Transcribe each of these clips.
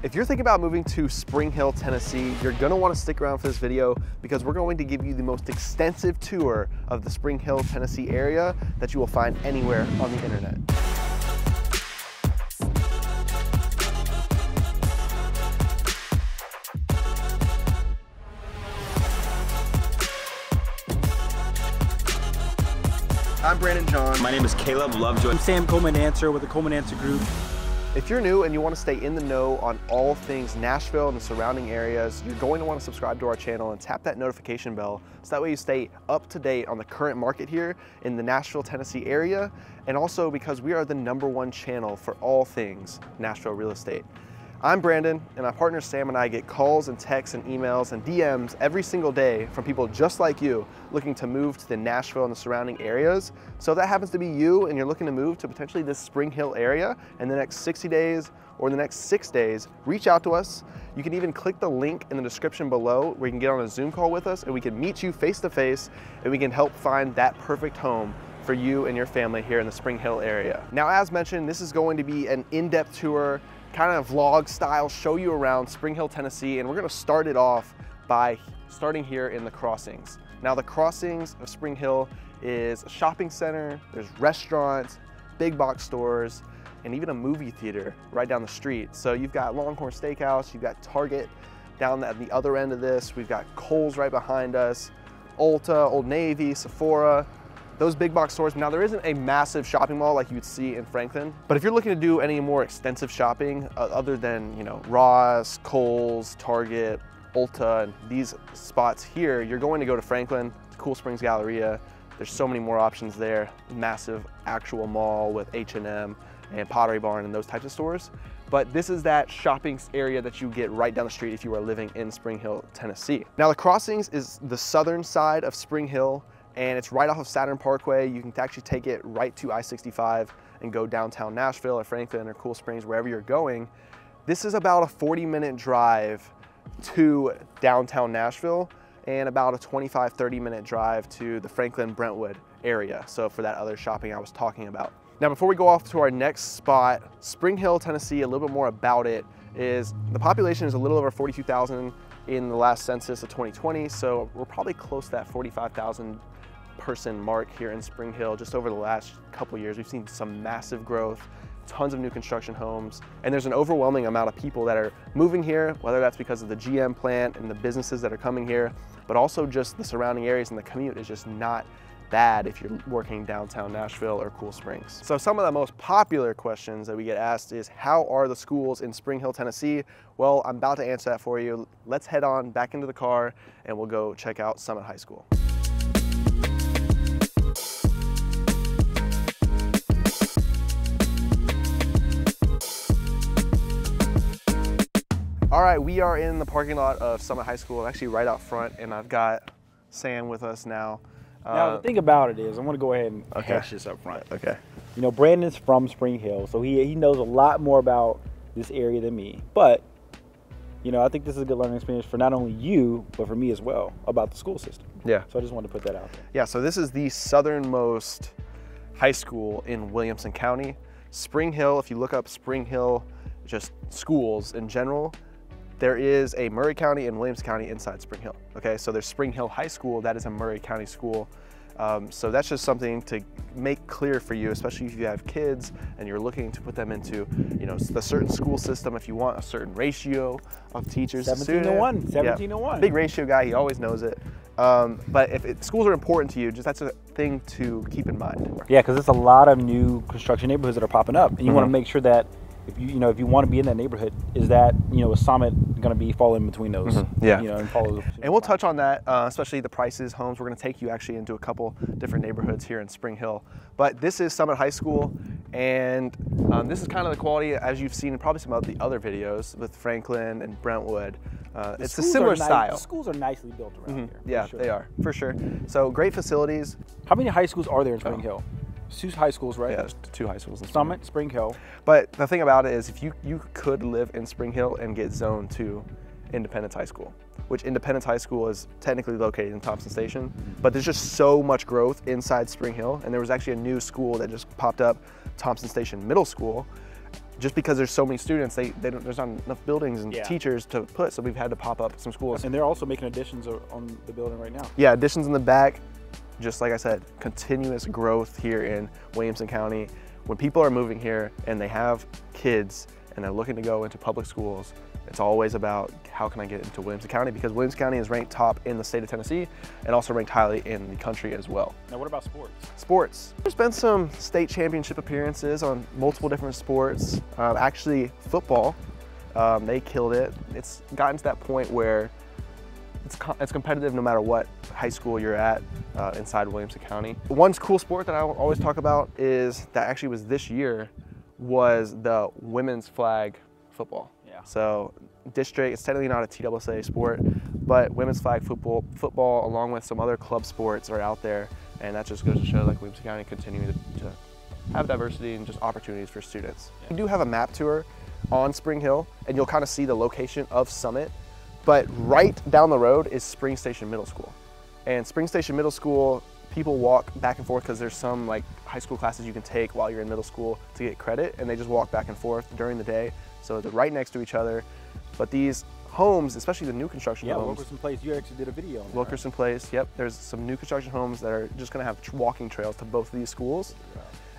If you're thinking about moving to Spring Hill, Tennessee, you're gonna wanna stick around for this video because we're going to give you the most extensive tour of the Spring Hill, Tennessee area that you will find anywhere on the internet. I'm Brandon Johns. My name is Caleb Lovejoy. I'm Sam Coleman Answer with the Coleman Johns Group. If you're new and you want to stay in the know on all things Nashville and the surrounding areas, you're going to want to subscribe to our channel and tap that notification bell so that way you stay up to date on the current market here in the Nashville, Tennessee area, and also because we are the number one channel for all things Nashville real estate. I'm Brandon, and my partner Sam and I get calls and texts and emails and DMs every single day from people just like you looking to move to the Nashville and the surrounding areas. So if that happens to be you and you're looking to move to potentially this Spring Hill area in the next 60 days or in the next six days, reach out to us. You can even click the link in the description below where you can get on a Zoom call with us and we can meet you face to face and we can help find that perfect home for you and your family here in the Spring Hill area. Now, as mentioned, this is going to be an in-depth tour kind of vlog style, show you around Spring Hill, Tennessee, and we're gonna start it off by starting here in the crossings. Now the crossings of Spring Hill is a shopping center, there's restaurants, big box stores, and even a movie theater right down the street. So you've got Longhorn Steakhouse, you've got Target down at the other end of this, we've got Kohl's right behind us, Ulta, Old Navy, Sephora, those big box stores. Now there isn't a massive shopping mall like you'd see in Franklin, but if you're looking to do any more extensive shopping uh, other than, you know, Ross, Kohl's, Target, Ulta, and these spots here, you're going to go to Franklin, Cool Springs Galleria. There's so many more options there. Massive actual mall with H&M and Pottery Barn and those types of stores. But this is that shopping area that you get right down the street if you are living in Spring Hill, Tennessee. Now the Crossings is the southern side of Spring Hill and it's right off of Saturn Parkway. You can actually take it right to I-65 and go downtown Nashville or Franklin or Cool Springs, wherever you're going. This is about a 40 minute drive to downtown Nashville and about a 25, 30 minute drive to the Franklin Brentwood area. So for that other shopping I was talking about. Now, before we go off to our next spot, Spring Hill, Tennessee, a little bit more about it is the population is a little over 42,000 in the last census of 2020. So we're probably close to that 45,000 person mark here in Spring Hill just over the last couple years. We've seen some massive growth, tons of new construction homes, and there's an overwhelming amount of people that are moving here, whether that's because of the GM plant and the businesses that are coming here, but also just the surrounding areas and the commute is just not bad if you're working downtown Nashville or Cool Springs. So some of the most popular questions that we get asked is how are the schools in Spring Hill, Tennessee? Well, I'm about to answer that for you. Let's head on back into the car and we'll go check out Summit High School. All right, we are in the parking lot of Summit High School, actually right out front, and I've got Sam with us now. Uh, now, the thing about it is, I want to go ahead and okay. catch this up front. Okay. You know, Brandon's from Spring Hill, so he, he knows a lot more about this area than me. But, you know, I think this is a good learning experience for not only you, but for me as well about the school system. Yeah. So I just wanted to put that out there. Yeah, so this is the southernmost high school in Williamson County. Spring Hill, if you look up Spring Hill, just schools in general, there is a Maury County and Williams County inside Spring Hill. Okay, so there's Spring Hill High School, that is a Maury County school. Um, so that's just something to make clear for you, especially if you have kids and you're looking to put them into, you know, the certain school system. If you want a certain ratio of teachers, 17 to one, 17 yeah, to one. Big ratio guy, he always knows it. Um, but if it, schools are important to you, just that's a thing to keep in mind. Yeah, because there's a lot of new construction neighborhoods that are popping up, and you mm -hmm. want to make sure that if you you know if you want to be in that neighborhood, is that you know a summit going to be falling between those? Mm-hmm. Yeah. You know, and follow. And we'll touch on that, uh, especially the prices, homes. We're going to take you actually into a couple different neighborhoods here in Spring Hill. But this is Summit High School, and um, this is kind of the quality as you've seen in probably some of the other videos with Franklin and Brentwood. Uh, it's a similar style. the schools are nicely built around mm-hmm. here. Yeah, sure. they are for sure. So great facilities. How many high schools are there in Spring oh. Hill? Two high schools, right? Yeah, two high schools. In Summit, Spring Hill. But the thing about it is, if you you could live in Spring Hill and get zoned to Independence High School, which Independence High School is technically located in Thompson Station, mm-hmm. but there's just so much growth inside Spring Hill, and there was actually a new school that just popped up, Thompson Station Middle School. just because there's so many students, they, they don't, there's not enough buildings and Yeah. teachers to put, so we've had to pop up some schools. And they're also making additions on the building right now. Yeah, additions in the back, just like I said, continuous growth here in Williamson County. When people are moving here and they have kids and they're looking to go into public schools, it's always about how can I get into Williamson County because Williamson County is ranked top in the state of Tennessee and also ranked highly in the country as well. Now, what about sports? Sports. There's been some state championship appearances on multiple different sports. Um, actually, football, um, they killed it. It's gotten to that point where it's, co- it's competitive no matter what high school you're at uh, inside Williamson County. One cool sport that I al- always talk about is that actually was this year was the women's flag football. Yeah. So district, it's technically not a TWSA sport, but women's flag football, football along with some other club sports are out there, and that just goes to show like Williamson County continuing to, to have diversity and just opportunities for students. We do have a map tour on Spring Hill, and you'll kind of see the location of Summit, but right down the road is Spring Station Middle School. And Spring Station Middle School, people walk back and forth because there's some like high school classes you can take while you're in middle school to get credit, and they just walk back and forth during the day. So they're right next to each other. But these homes, especially the new construction Yeah, homes, Wilkerson Place. You actually did a video on that. Wilkerson Place, yep, there's some new construction homes that are just gonna have walking trails to both of these schools.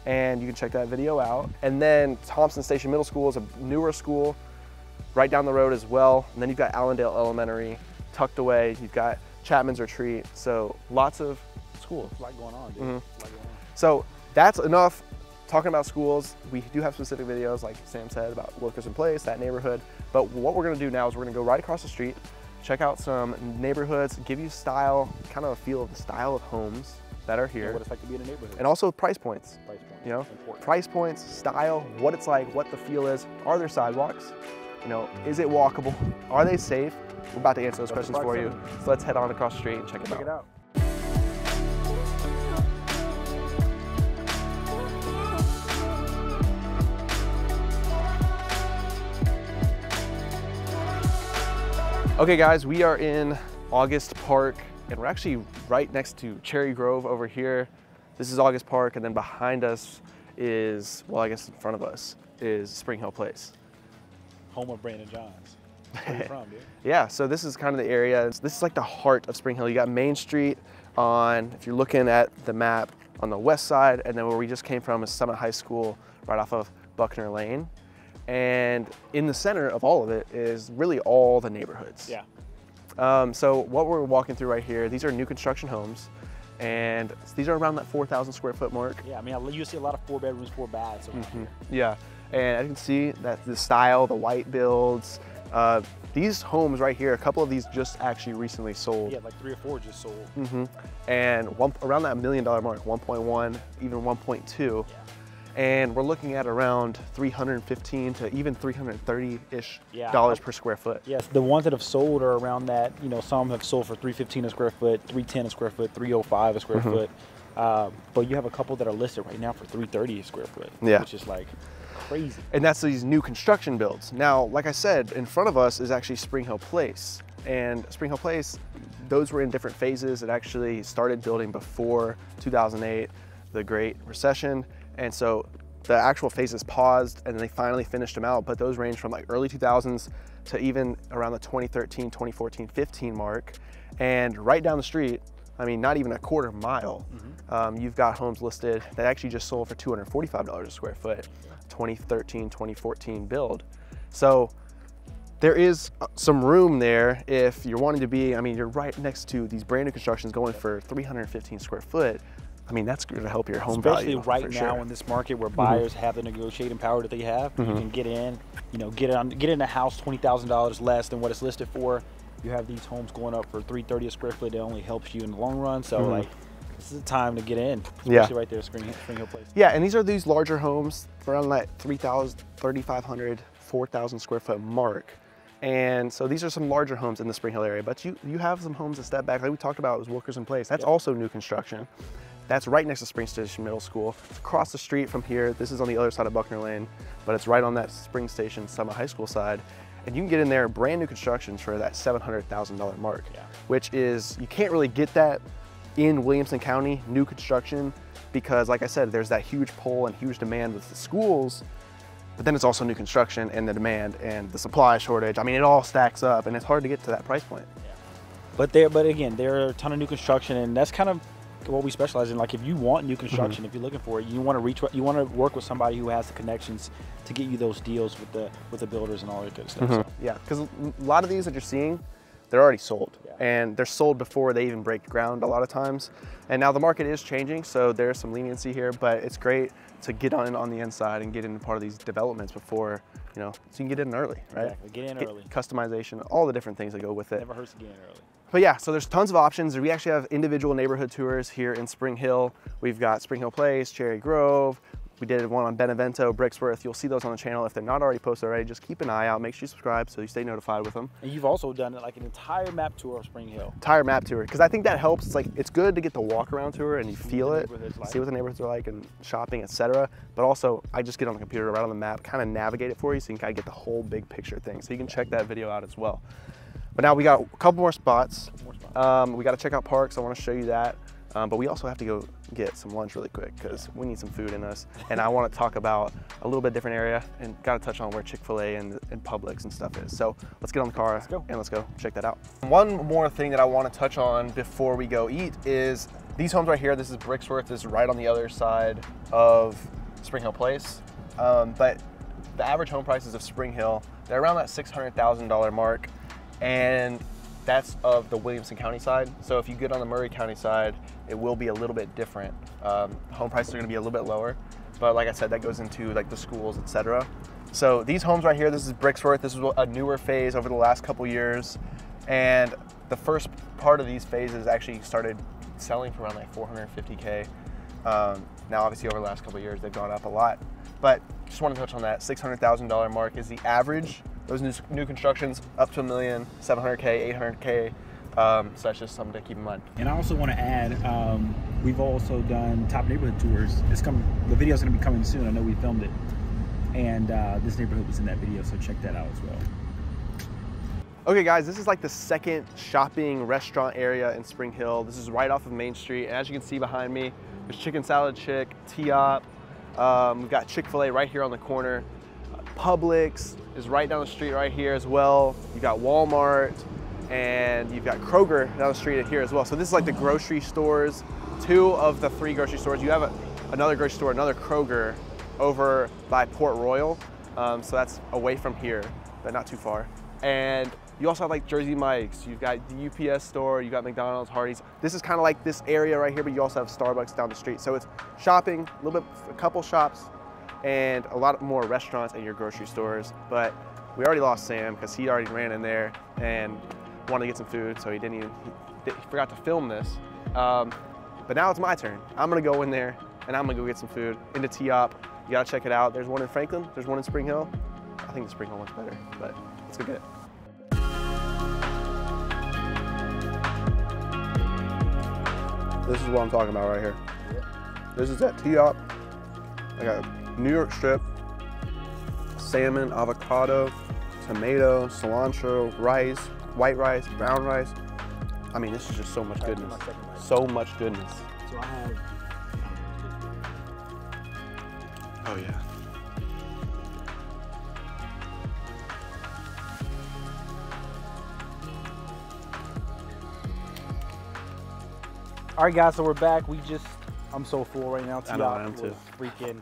And you can check that video out. And then Thompson Station Middle School is a newer school right down the road as well. And then you've got Allendale Elementary tucked away. You've got Chapman's Retreat. So lots of schools. A lot going on, dude. Mhm. A lot going on. So that's enough talking about schools. We do have specific videos, like Sam said, about Wilkerson Place, that neighborhood. But what we're gonna do now is we're gonna go right across the street, check out some neighborhoods, give you style, kind of a feel of the style of homes that are here, what it's like to be in a neighborhood. and also price points. price point. You know, Important. price points, style, what it's like, what the feel is. Are there sidewalks? You know, is it walkable? Are they safe? We're about to answer those questions for you. So let's head on across the street and check it out. it out. Okay, guys, we are in August Park, and we're actually right next to Cherry Grove over here. This is August Park, and then behind us is, well, I guess in front of us is Spring Hill Place. Home of Brandon Johns. From, dude? Yeah, so this is kind of the area. This is like the heart of Spring Hill. You got Main Street on, if you're looking at the map, on the west side, and then where we just came from is Summit High School, right off of Buckner Lane. And in the center of all of it is really all the neighborhoods. Yeah. Um, so what we're walking through right here, these are new construction homes, and these are around that 4,000 square foot mark. Yeah, I mean, you see a lot of four bedrooms, four baths around here. Yeah, and I can see that the style, the white builds, uh, these homes right here, a couple of these just actually recently sold. Yeah, like three or four just sold. hmm And one, around that million dollar mark, 1.1, even 1.2. Yeah. And we're looking at around 315 to even 330-ish Yeah. dollars per square foot. Yes, the ones that have sold are around that. You know, some have sold for 315 a square foot, 310 a square foot, 305 a square Mhm. foot. Um, but you have a couple that are listed right now for 330 a square foot. Yeah. Which is like crazy. And that's these new construction builds. Now, like I said, in front of us is actually Spring Hill Place. And Spring Hill Place, those were in different phases. It actually started building before 2008, the Great Recession. And so the actual phases paused and then they finally finished them out. But those range from like early 2000s to even around the 2013, 2014, 15 mark. And right down the street, I mean, not even a quarter mile, um, you've got homes listed that actually just sold for $245 a square foot, 2013, 2014 build. So there is uh, some room there if you're wanting to be, I mean, you're right next to these brand new constructions going for 315 square foot. I mean, that's going to help your home Especially value. right now sure. Mm-hmm. in this market where buyers have the negotiating power that they have. You can get in, you know, get on, get in a house twenty thousand dollars less than what it's listed for. You have these homes going up for three thirty a square foot. It only helps you in the long run. So Mhm. like, this is the time to get in. Especially Yeah. right there, Spring, Spring Hill Place. Yeah, and these are these larger homes around that 3,000, 3,500, 4,000 square foot mark. And so these are some larger homes in the Spring Hill area, but you, you have some homes that step back, like we talked about, it was Wilkerson Place. That's Yep. also new construction. That's right next to Spring Station Middle School. It's across the street from here. This is on the other side of Buckner Lane, but it's right on that Spring Station Summit High School side. And you can get in there brand new constructions for that $700,000 mark, Yeah. which is, you can't really get that in Williamson County, new construction, because like I said, there's that huge pull and huge demand with the schools. but then it's also new construction and the demand and the supply shortage. I mean, it all stacks up and it's hard to get to that price point. But there, but again, there are a ton of new construction, and that's kind of what we specialize in. Like, if you want new construction, mm-hmm. if you're looking for it, you want to reach, you want to work with somebody who has the connections to get you those deals with the with the builders and all that good stuff. So, mm-hmm. Yeah, because a lot of these that you're seeing, they're already sold. Yeah. And they're sold before they even break ground a lot of times. And now the market is changing, so there's some leniency here, but it's great to get on on the inside and get into part of these developments before, you know, so you can get in early, right? Exactly, get in early. Customization, all the different things that go with it. never hurts to get in early. But yeah, so there's tons of options. We actually have individual neighborhood tours here in Spring Hill. We've got Spring Hill Place, Cherry Grove. We did one on Benevento, Brixworth. You'll see those on the channel. If they're not already posted already, just keep an eye out. Make sure you subscribe so you stay notified with them. And you've also done like an entire map tour of Spring Hill. Tire map tour, because I think that helps. It's like it's good to get the walk around tour and you feel it, like. see what the neighborhoods are like and shopping, etc. But also, I just get on the computer, right on the map, kind of navigate it for you so you can kind of get the whole big picture thing. So you can check that video out as well. But now we got a couple more spots. More spots. Um, we got to check out parks. I want to show you that. Um, but we also have to go get some lunch really quick because we need some food in us. And I want to talk about a little bit different area and got to touch on where Chick-fil-A and, and Publix and stuff is. So let's get on the car go. and let's go check that out. One more thing that I want to touch on before we go eat is these homes right here. This is Brixworth. This is right on the other side of Spring Hill Place. Um, but the average home prices of Spring Hill, they're around that $600,000 mark. And that's of the Williamson County side. So if you get on the Maury County side, it will be a little bit different. Um, home prices are going to be a little bit lower, but like I said, that goes into like the schools, etc. So these homes right here, this is Brixworth. This is a newer phase over the last couple years, and the first part of these phases actually started selling for around like 450k. Um, now, obviously, over the last couple years, they've gone up a lot, but just want to touch on that. $600,000 mark is the average. Those new, new constructions up to a million, 700k, 800k. Um, so that's just something to keep in mind. And I also want to add, um, we've also done top neighborhood tours. It's coming. The video's going to be coming soon. I know we filmed it, and uh, this neighborhood was in that video, so check that out as well. Okay guys, this is like the second shopping restaurant area in Spring Hill. This is right off of Main Street. And as you can see behind me, there's Chicken Salad Chick, T-Op. Um, we've got Chick-fil-A right here on the corner. Publix is right down the street right here as well. You've got Walmart and you've got Kroger down the street here as well. So this is like the grocery stores, two of the three grocery stores. You have a, another grocery store, another Kroger over by Port Royal. Um, so that's away from here, but not too far. And you also have like Jersey Mike's, you've got the UPS store, you've got McDonald's, Hardee's. This is kind of like this area right here, but you also have Starbucks down the street. So it's shopping, a little bit, a couple shops, and a lot more restaurants and your grocery stores. But we already lost Sam because he already ran in there and wanted to get some food, so he didn't even, he, he forgot to film this. Um, but now it's my turn. I'm gonna go in there and I'm gonna go get some food into T-Op. You gotta check it out. There's one in Franklin, there's one in Spring Hill. I think the Spring Hill one's better, but let's go get it. This is what I'm talking about right here. This is at T-Op. I got New York strip, salmon, avocado, tomato, cilantro, rice, white rice, brown rice. I mean, this is just so much Try to do goodness. my second bite. So much goodness. So I have. Oh yeah. All right, guys. So we're back. We just. I'm so full right now. I know, I am too. Freaking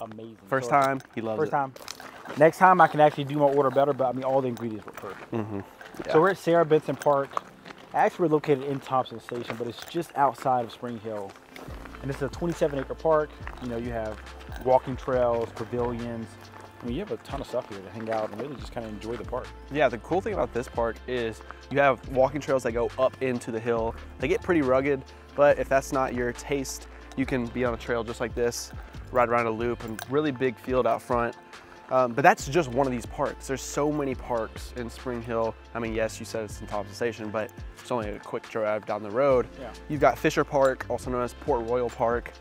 amazing. First So- time, he loves First it. time. Next time I can actually do my order better, but I mean all the ingredients were perfect. Mm-hmm. Yeah. So we're at Sarah Benson Park. Actually, we're located in Thompson Station, but it's just outside of Spring Hill. And it's a 27 acre park. You know, you have walking trails, pavilions. I mean, you have a ton of stuff here to hang out and really just kind of enjoy the park. Yeah, the cool thing about this park is you have walking trails that go up into the hill. They get pretty rugged, but if that's not your taste, you can be on a trail just like this, ride around a loop, and really big field out front. Um, but that's just one of these parks. There's so many parks in Spring Hill. I mean, yes, you said it's in Thompson Station, but it's only a quick drive down the road. Yeah. You've got Fisher Park, also known as Port Royal Park,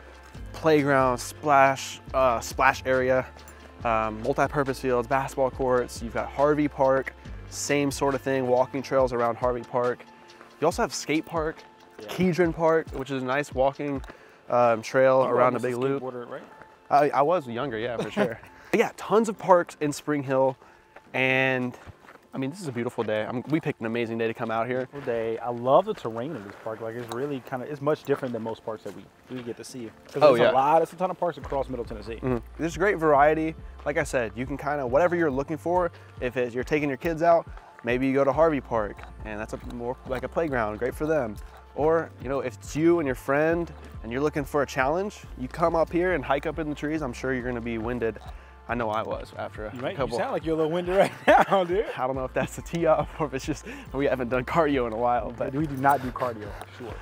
playground, splash, uh, splash area, um, multi-purpose fields, basketball courts. You've got Harvey Park, same sort of thing, walking trails around Harvey Park. You also have Skate Park, Yeah. Kedron Park, which is a nice walking um, trail You around a big loop. right? I, I was younger, yeah, for sure. but yeah, tons of parks in Spring Hill. And I mean, this is a beautiful day. I we picked an amazing day to come out here. Day. I love the terrain of this park. Like it's really kind of, it's much different than most parks that we, we get to see. Oh, there's yeah. a lot, there's a ton of parks across Middle Tennessee. Mhm. There's great variety. Like I said, you can kind of, whatever you're looking for, if it's, you're taking your kids out, maybe you go to Harvey Park and that's a more like a playground, great for them. Or, you know, if it's you and your friend and you're looking for a challenge, you come up here and hike up in the trees. I'm sure you're gonna be winded. I know I was after a You, right? you sound like you're a little winded right now, dude. I don't know if that's a tee off or if it's just we haven't done cardio in a while, but we do not do cardio, sure.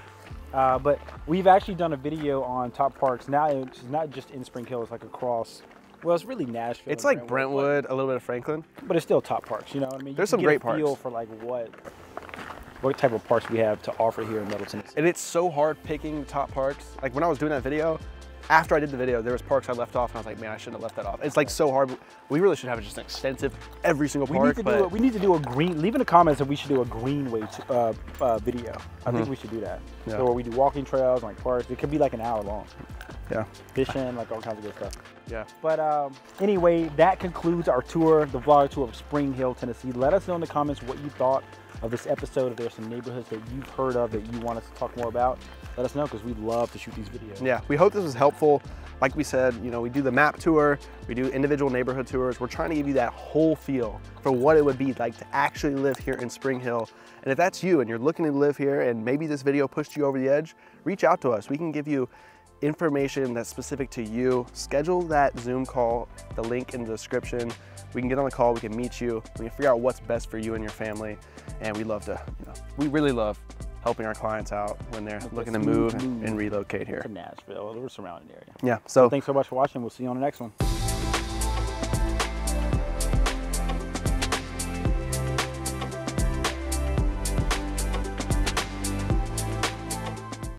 Uh, but we've actually done a video on top parks. Now it's not just in Spring Hill; it's like across. Well, it's really Nashville. it's like Brentwood, a little bit of Franklin. but, it's still top parks. You know what I mean? There's some great a Feel parks. for like what what type of parks we have to offer here in Middle Tennessee. And it's so hard picking top parks. Like when I was doing that video, after I did the video, there was parks I left off and I was like, man, I shouldn't have left that off. It's like so hard. We really should have just an extensive every single We park. need to but do. A, we need to do a green. Leave in the comments if we should do a greenway to, uh, uh, video. I think we should do that. Mm-hmm. Yeah. So where we do walking trails, like parks. It could be like an hour long. yeah, Fishing, like all kinds of good stuff. yeah. But um, anyway, that concludes our tour, the vlog tour of Spring Hill, Tennessee. Let us know in the comments what you thought of this episode. If there's some neighborhoods that you've heard of that you want us to talk more about, let us know because we'd love to shoot these videos. Yeah, we hope this was helpful. Like we said, you know, we do the map tour, we do individual neighborhood tours. We're trying to give you that whole feel for what it would be like to actually live here in Spring Hill. And if that's you and you're looking to live here and maybe this video pushed you over the edge, reach out to us. We can give you information that's specific to you. Schedule that Zoom call, the link in the description. We can get on the call, we can meet you, we can figure out what's best for you and your family. And we love to, you know, we really love helping our clients out when they're looking to move and, move. and relocate here. To Nashville or surrounding area. Yeah, so Thanks so much for watching. We'll see you on the next one.